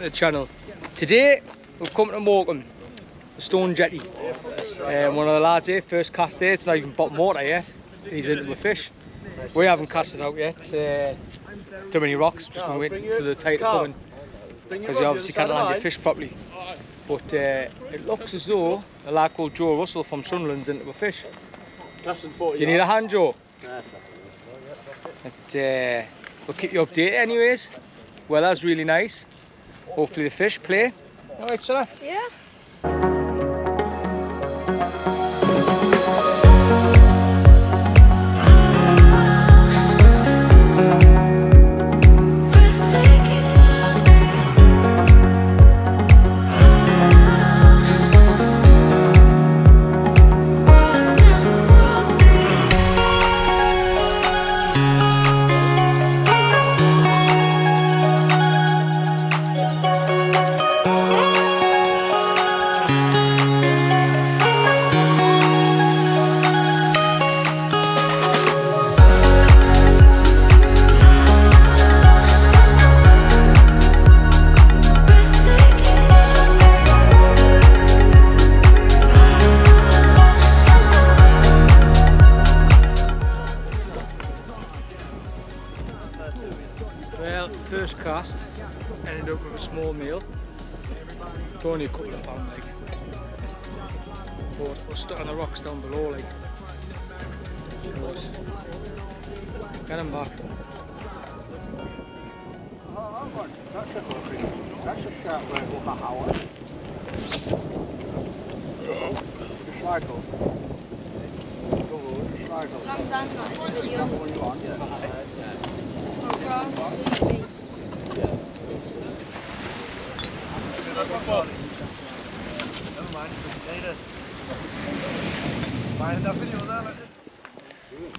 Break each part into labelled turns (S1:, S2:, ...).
S1: guys and welcome to the channel. Today we've come to Morecambe, the Stone Jetty. Um, one of the lads here, first cast there, it's not even bottom water yet. He's into the fish. We haven't cast it out yet. Uh, too many rocks, just going to wait for the tide to come in. Because you obviously can't land your fish properly. But uh, it looks as though a lad called Joe Russell from Sunderland's into a fish.
S2: Casting 40
S1: Do you need a hand, Joe? But, uh, we'll keep you updated anyways. Weather's really nice. Hopefully the fish play. Alright, Sarah?
S3: Yeah.
S1: We're stuck on the rocks down below like. Get him back.
S2: That's a That's a sharp way to look at our. Just like.
S3: Long not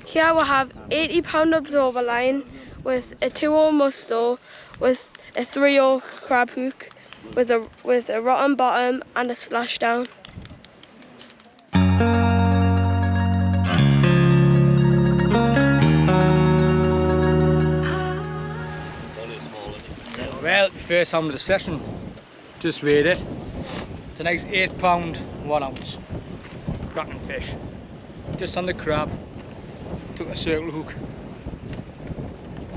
S3: Here we have 80 pound absorber line with a 2 0 Mustad with a 3 0 crab hook with a with a rotten bottom and a splashdown.
S1: Well, first time of the session. Just weighed it. It's a nice eight pound, one ounce. Cracking fish. Just on the crab. Took a circle hook.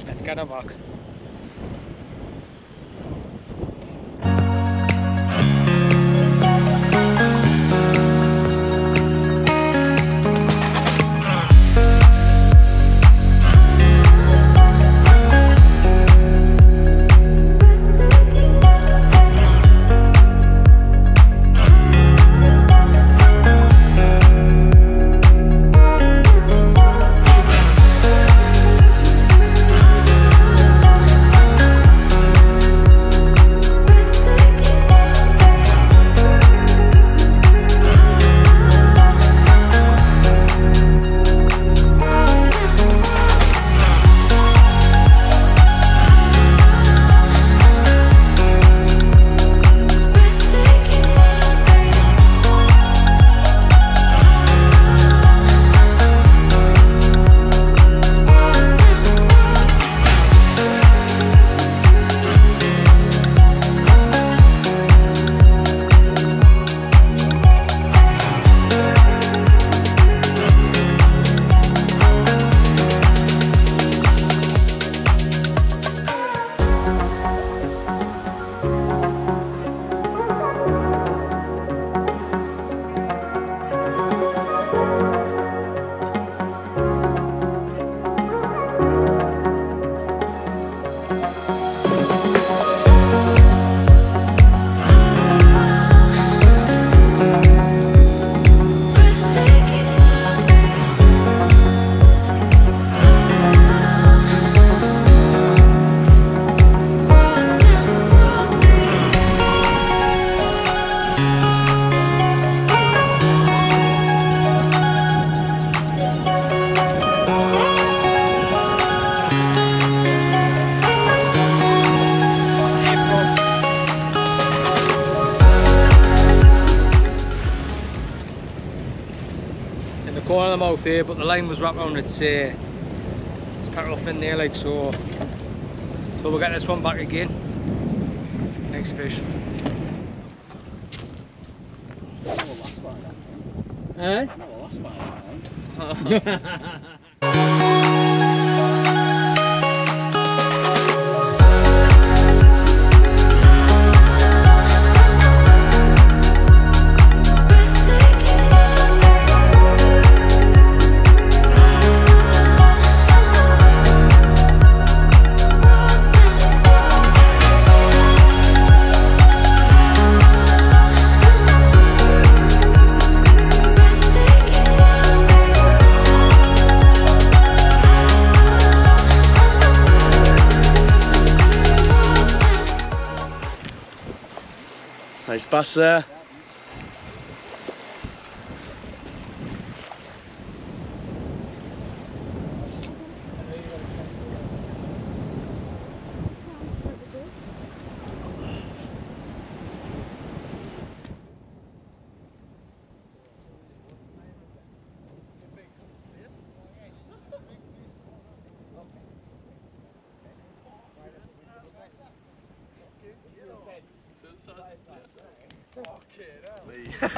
S1: Let's get her back. Line was wrapped around its uh, its pectoral fin there, like so. So we'll get this one back again. Nice fish. Eh?
S2: Nice bass there.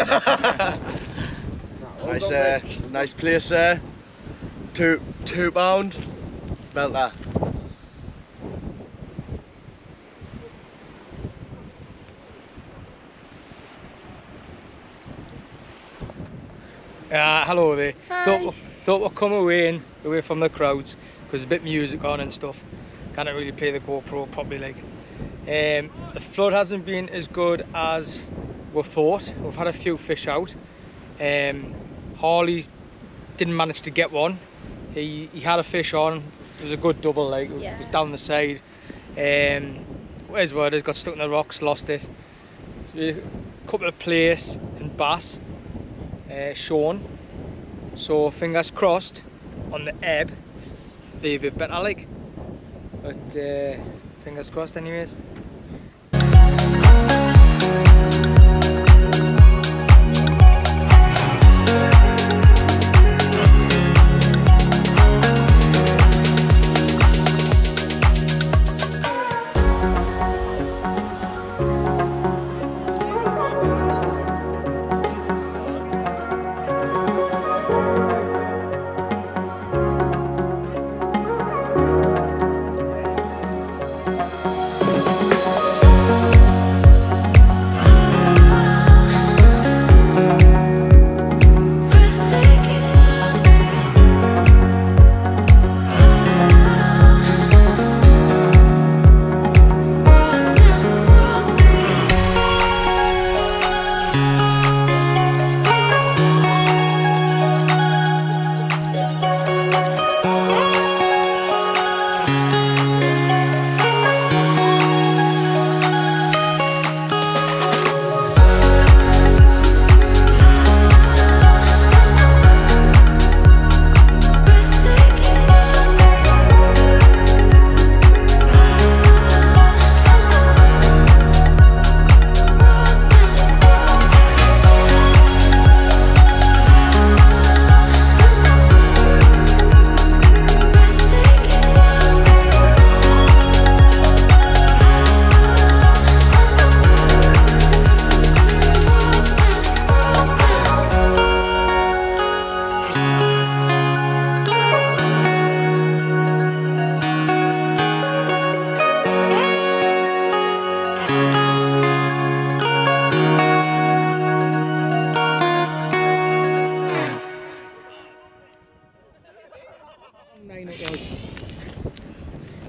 S2: nice, uh, nice plaice there. Two, two pound. Melt that.
S1: Uh, hello there.
S3: Hi.
S1: Thought, thought we'd come away and away from the crowds because a bit music on and stuff. Can't really play the GoPro properly like. Um, the flood hasn't been as good as we thought. We've had a few fish out. Um, Harley didn't manage to get one. He, he had a fish on. It was a good double like. It was down the side. Um, where's word? Has got stuck in the rocks, lost it. So a couple of plaice and bass uh, shown. So fingers crossed on the ebb, be a bit better like. But uh, fingers crossed anyways.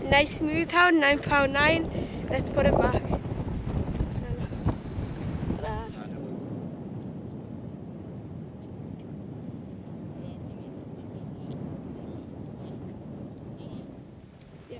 S3: Nice smooth hound, nine pound nine. Let's put it back. There. Yeah.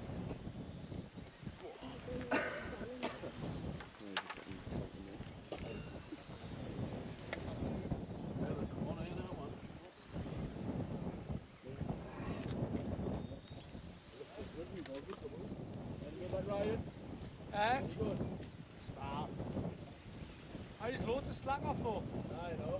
S1: Eh? Smart. I just loads of slack off for.
S2: I know.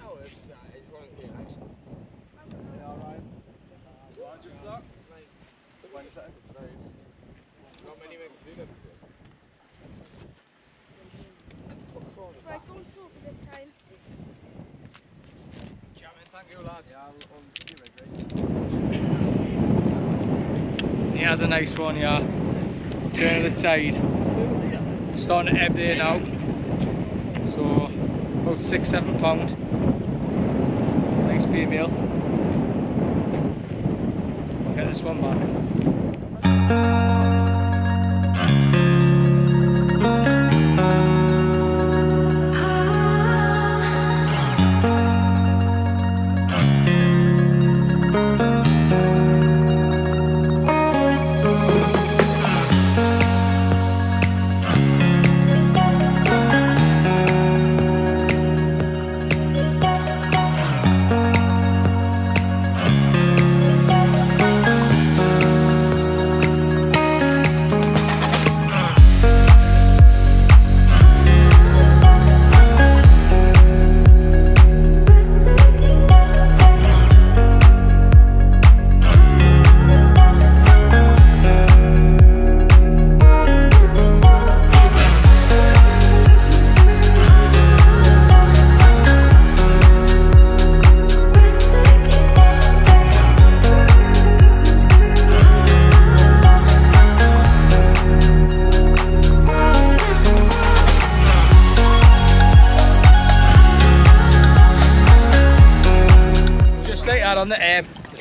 S4: No, it just it looked like it. You know what I mean? Like, the same.
S3: Right, don't soak this time.
S1: Thank you, lads. He has a nice one, yeah. Turn of the tide. Starting to ebb there now. So, about six, seven pound. Nice female. I'll get this one back.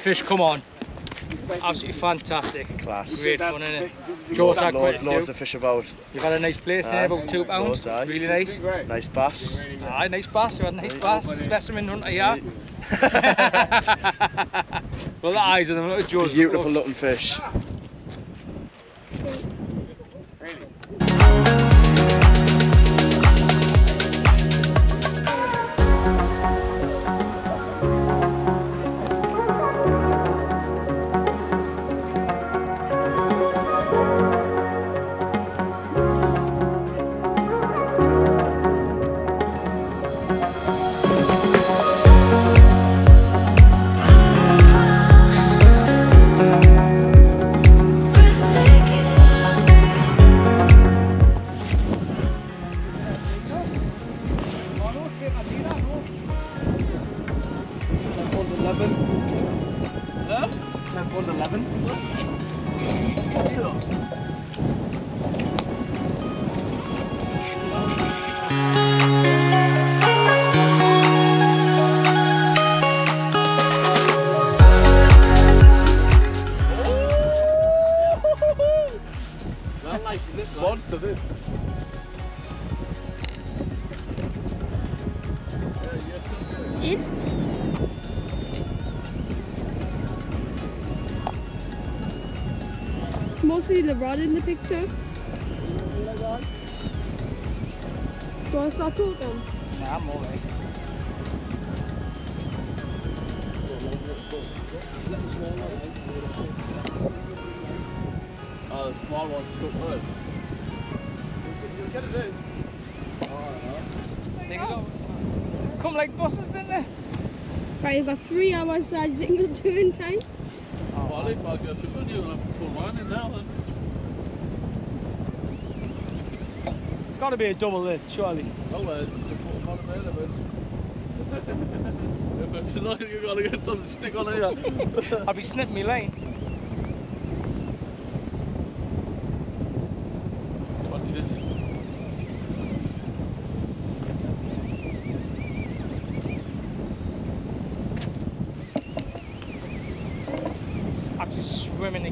S1: Fish come on. Absolutely fantastic.
S2: Class.
S1: Great fun, isn't it? Joe's had quite a
S2: Load, loads of fish about.
S1: You've had a nice plaice
S2: Aye.
S1: there, about two pounds.
S2: Loads, aye.
S1: Really nice.
S2: Nice bass.
S1: Aye, nice bass. You had a nice bass. Specimen hunter, yeah. well, the eyes of them, look at Joe's.
S2: Beautiful looking fish.
S3: It's mostly the rod in the picture. Do you want to start talking?
S1: Nah, I'm alright.
S4: Oh, uh, the small one's stuck good.
S2: Get it in.
S1: Think so? Come like buses, didn't they?
S3: Right, you've got three hours, so I think you'll do in time.
S4: Well, if I get fish on you, I'll have to one in now then.
S1: It's got to be a double this, surely.
S4: Oh, well, it's the foot on the end of it. if it's not, you gotta get some stick on here.
S1: I'll be snipping me lane.
S4: what it is.
S1: I'm just swimming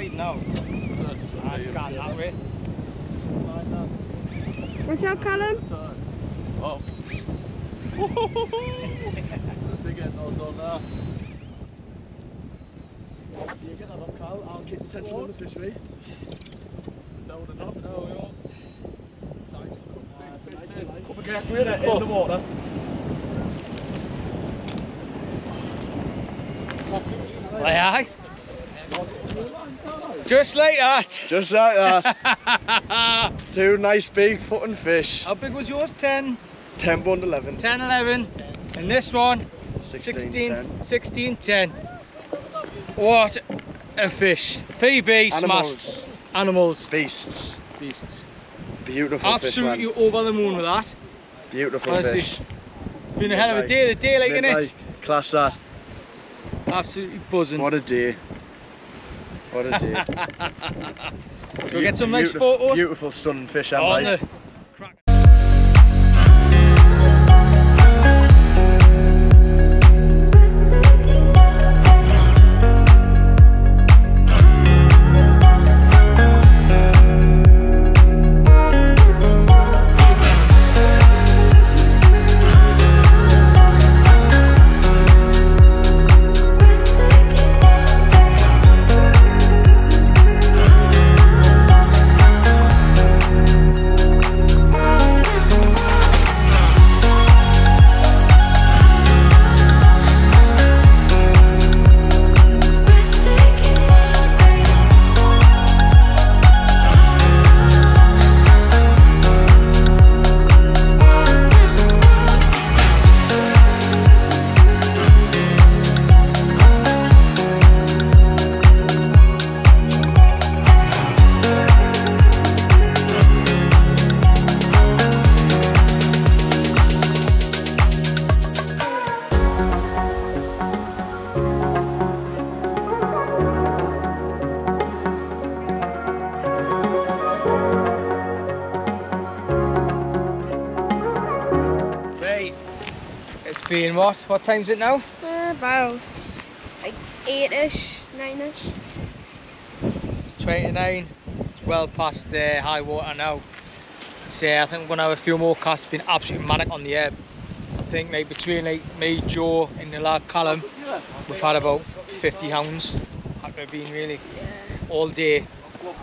S1: against the tide now. Ah, it's gone that way.
S3: Watch out, Callum.
S4: Oh. Big end odds on there.
S2: You get that off, Carl. I'll keep the tension on the fishery.
S4: Down and not now, yo.
S2: Up again, we're in the water.
S1: Aye, aye. Just like that.
S2: Just like that. Two nice big footing fish.
S1: How big was yours? 10,
S2: 10 bund 11.
S1: 10, 11. And this one,
S2: 16,
S1: 16,
S2: 10.
S1: 16, 10. What a fish. PB.
S2: Animals.
S1: Animals.
S2: Beasts.
S1: Beasts.
S2: Beautiful
S1: Absolutely
S2: fish,
S1: over the moon with that.
S2: Beautiful
S1: Honestly.
S2: fish.
S1: It's been a hell of a day, the day like in it.
S2: Class that.
S1: Absolutely buzzing.
S2: What a day. What a day.
S1: We'll get some nice
S2: Beautiful-
S1: photos.
S2: Beautiful, stunning fish, haven't I?
S1: It's what? time is it now?
S3: Uh, about like eight-ish, nine-ish.
S1: It's 29. It's well past uh, high water now. It's, uh, I think we're going to have a few more casts. Been absolutely manic on the ebb. I think like between like me, Joe and the lad Callum, we've had about 50 hounds. Have been really all day.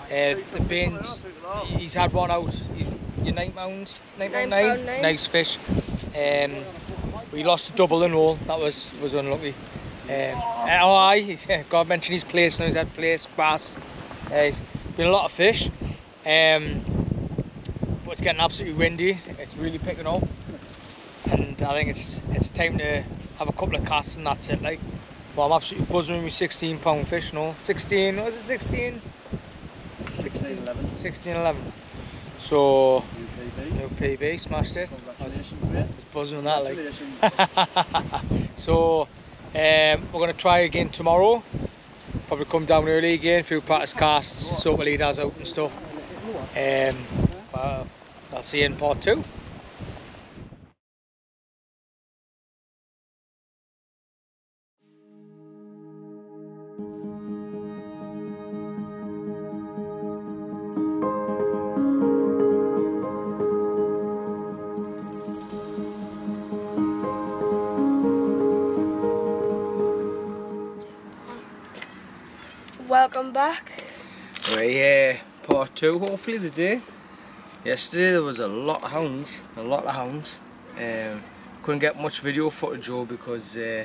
S1: Uh, the bins, he's had one out. He's, your nine pound, nine pound
S3: Nine
S1: nine,
S3: nine.
S1: nice fish. Um, we lost a double and all. That was was unlucky. Um, oh, aye, God mentioned his plaice now. He's had plaice, bass. Uh, he's been a lot of fish. Um, but it's getting absolutely windy. It's really picking up, and I think it's it's time to have a couple of casts and that's it. Like, well, I'm absolutely buzzing with my 16 pound fish. No, 16. What was it? 16. 16, 11. 16, 11. So, new PB, smashed it. I was, I was buzzing on that. Like. so, um, we're going to try again tomorrow. Probably come down early again, few practice casts, sort my leaders out and stuff. Um, but I'll see you in part two.
S3: Welcome back.
S1: Right, uh, part two, hopefully the day. Yesterday there was a lot of hounds, a lot of hounds. Um, couldn't get much video footage though because uh,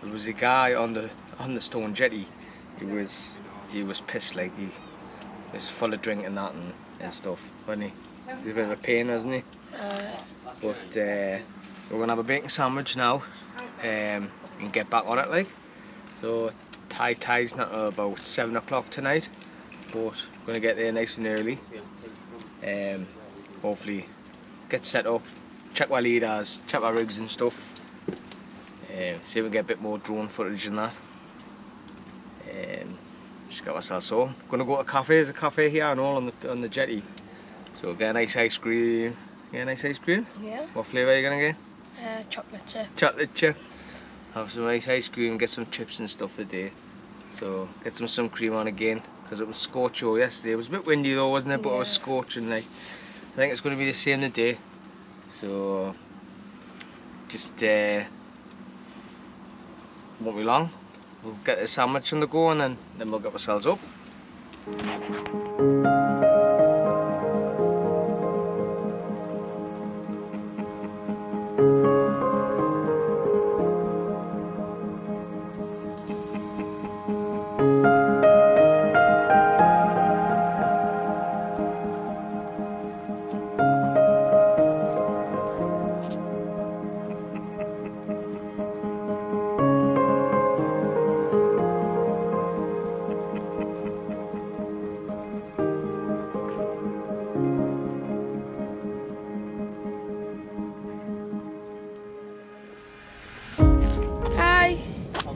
S1: there was a guy on the on the stone jetty. He was he was pissed like he was full of drink and that and, and stuff, wasn't he? He's a bit of a pain, isn't he?
S3: Uh,
S1: But uh, we're gonna have a bacon sandwich now um, and get back on it like. So tie tide's not about seven o'clock tonight, but we're gonna get there nice and early. Um, hopefully get set up, check my leaders, check my rigs and stuff. Um, see if we get a bit more drone footage than that. Um, just got myself so. Gonna go to a cafe. There's a cafe here and all on the on the jetty. So get a nice ice cream. A nice ice cream.
S3: yeah.
S1: What flavour are you gonna get?
S3: Uh, chocolate chip.
S1: Chocolate chip. Have some nice ice cream, get some chips and stuff today. So get some sun cream on again because it was scorcho yesterday. It was a bit windy though, wasn't it? But it was
S3: Yeah.
S1: scorching. Like I think it's going to be the same today. So just uh, won't be long. We'll get the sandwich on the go and then then we'll get ourselves up.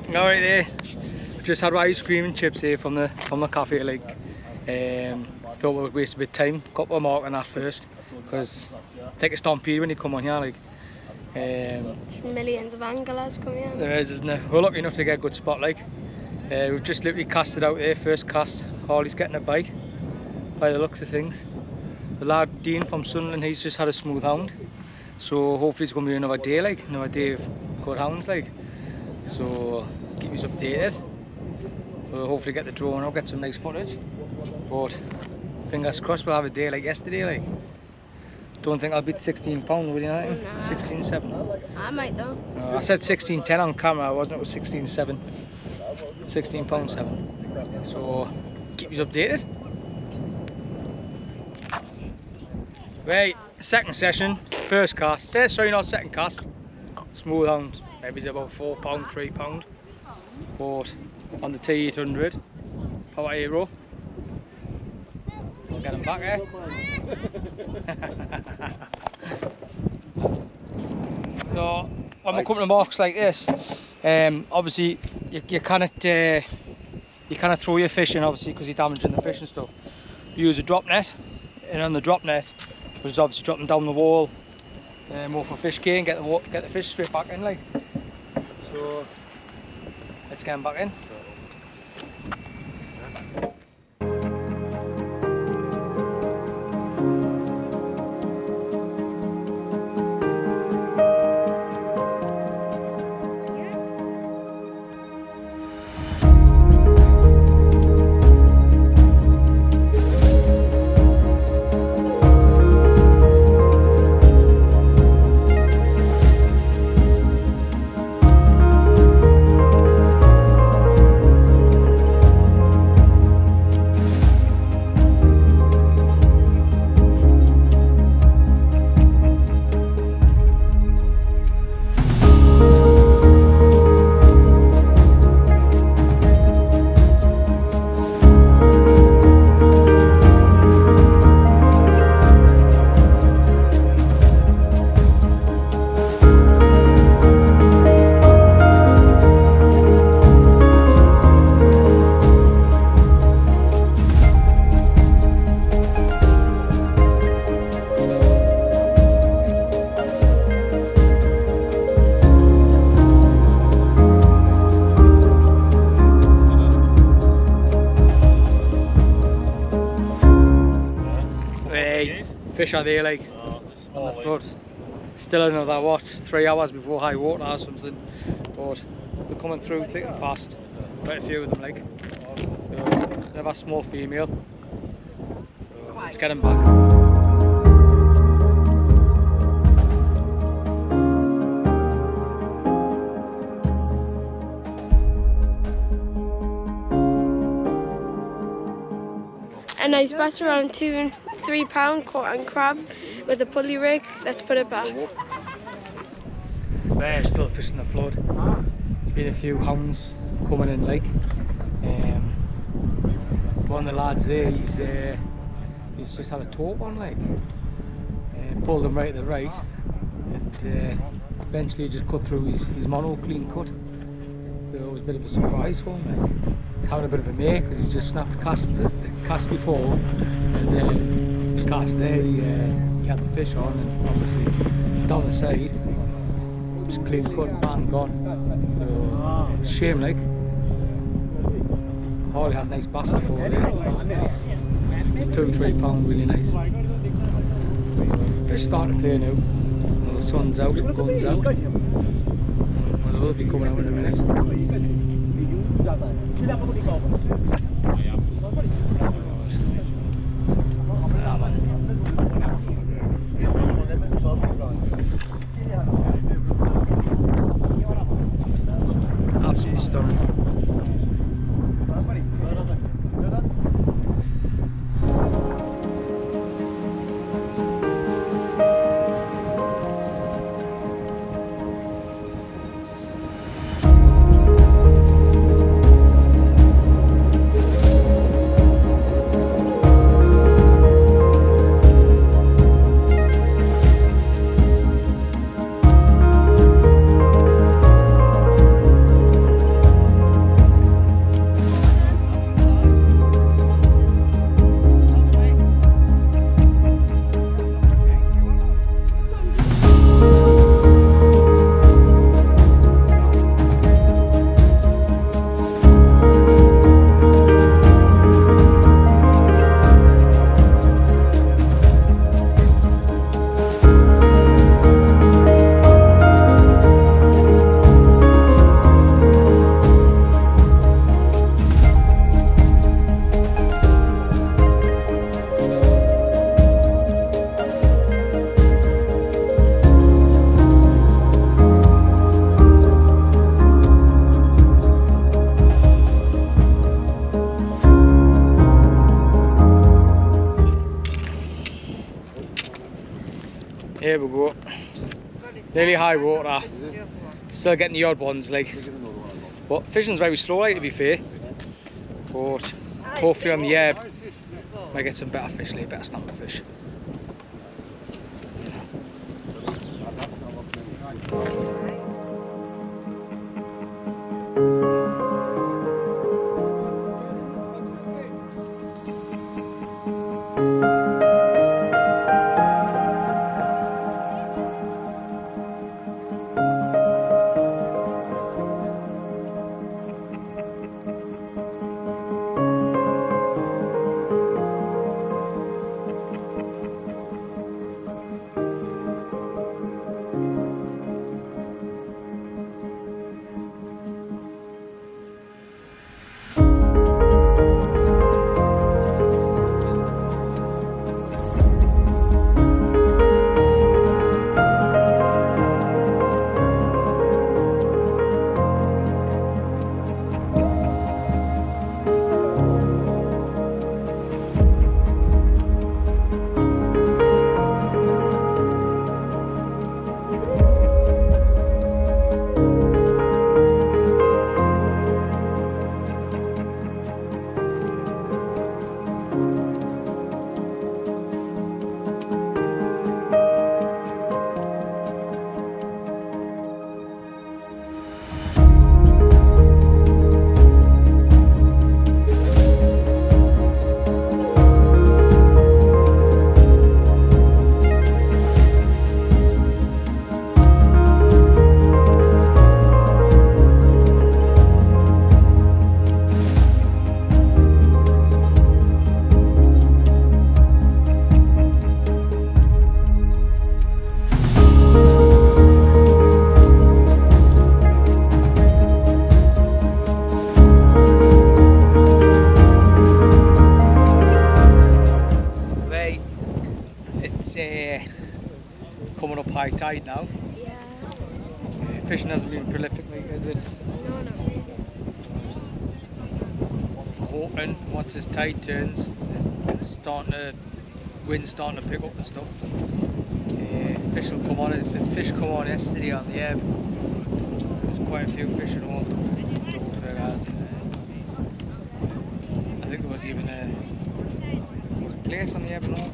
S1: Alright there. Just had ice cream and chips here from the from the cafe like um thought we would waste a bit of time. Got my mark on that first because take a stampede when you come on here like um
S3: There's millions of anglers coming in.
S1: there is isn't there? We're lucky enough to get a good spot like. Uh, we've just literally casted out there, first cast. Harley's getting a bite by the looks of things. The lad Dean from Sunderland, he's just had a smooth hound. So hopefully it's going to be another day like, another day of good hounds like. So keep us updated. We'll hopefully get the drone out, get some nice footage. But fingers crossed we'll have a day like yesterday like. Don't think I'll beat 16 pound, would you know?
S3: Nah.
S1: 16 7.
S3: I might though.
S1: I said 16 10 on camera, I wasn't, it was 16 7. 16 pound 7. So keep us updated. Right, second session, first cast. Eh, sorry, not second cast. Smooth hound, maybe it's about four pound, three pound. But on the T800, Power Hero. We'll get him back, eh? so, when we come to marks like this, um, obviously you, you cannot uh, you cannot throw your fish in obviously because you're damaging the fish and stuff. You use a drop net, and on the drop net, which is obviously dropping down the wall, uh, more for fish cane, get the get the fish straight back in like. So let's him back in. Fish are like on the flood. Still another what, three hours before high water or something. But they're coming through thick and fast. Quite a few of them like. So another small female. Let's get them back.
S3: Nice bass around two and three pound caught on crab with a pulley rig. Let's put it back.
S1: There, still fishing the flood. There's been a few hounds coming in like. Um, one of the lads there, he's uh, he's just had a tope on like. Uh, pulled him right to the right, and uh, eventually just cut through his, his mono clean cut. So it was a bit of a surprise for him. Having a bit of a make because he's just snapped the, the cast before, and his cast there he, uh, he had the fish on, and obviously down the side just clean cut, bang gone. So shame like. Harley had nice bass before there. Two, three pound, really nice. Fish starting to play now. Well, the sun's out, the gun's out. Well, they'll be coming out in a minute. Absolutely stunning. Here Nearly high water. Still getting the odd ones like. But fishing's very slow like to be fair. But hopefully on the ebb might get some better fish like better snapper fish. Turns, it's, it's starting to, wind's starting to pick up and stuff. Uh, fish will come on. The fish come on yesterday on the ebb. There's quite a few fish at home. Some I think there was even a, was a plaice on the ebb and all.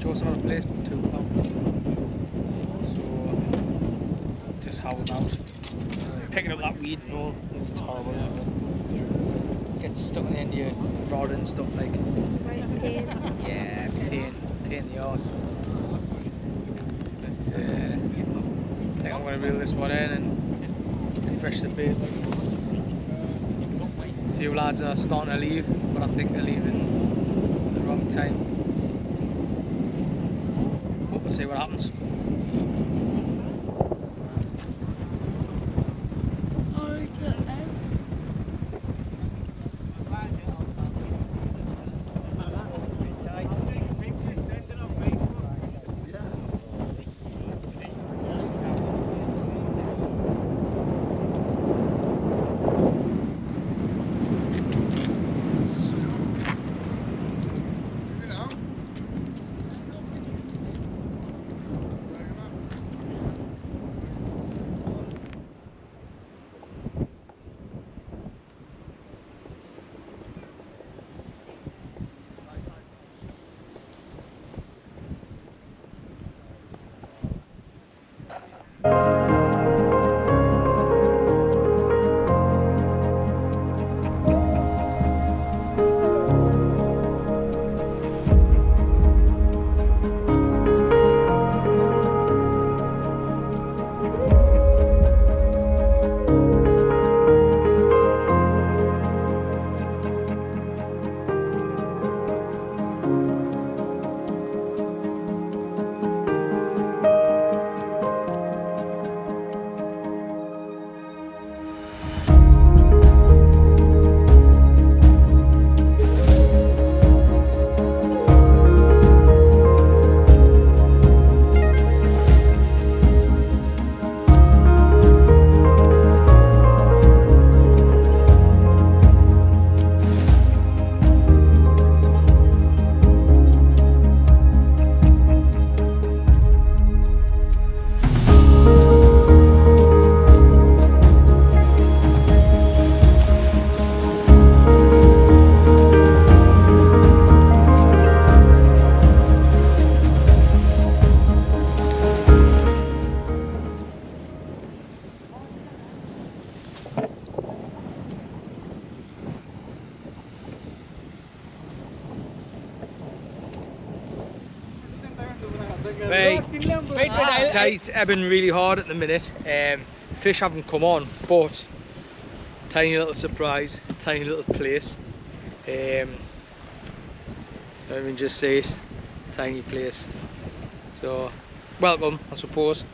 S1: Chose another plaice, but two pound. So just howling out. Just picking up that weed and all. It's horrible. Gets stuck in the end of your rod and stuff like.
S3: It's right pain.
S1: Yeah, pain, pain in the arse. But uh, I think I'm going to reel this one in and refresh the bait. A few lads are starting to leave, but I think they're leaving at the wrong time. But we'll see what happens. Thank you. Right, tight, ebbing really hard at the minute. Um, fish haven't come on, but tiny little surprise, tiny little plaice. Um, I mean, just say it, tiny plaice. So, welcome, I suppose.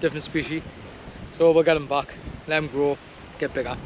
S1: Different species. So we'll get them back, let them grow, get bigger.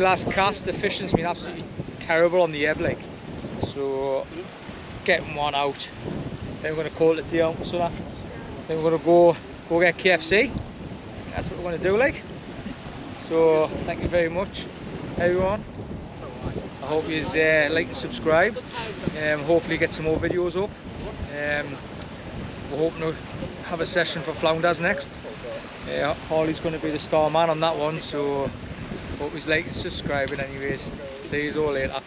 S1: Last cast. The fishing's been absolutely terrible on the ebb, like. So, getting one out. Then we're going to call it day so that. Then we're going to go go get KFC. That's what we're to do, like. So, thank you very much, everyone. I hope you uh, like and subscribe. Um, hopefully, get some more videos up. Um, we're hoping to have a session for flounders next. Uh, Harley's going to be the star man on that one, so hope was and subscribing anyways. See you all later.